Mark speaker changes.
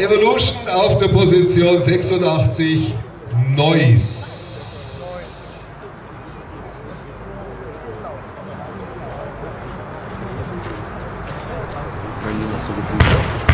Speaker 1: Evolution auf der Position 86, Noise. Wenn du so geblieben bist.